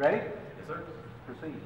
Ready? Yes, sir. Proceed.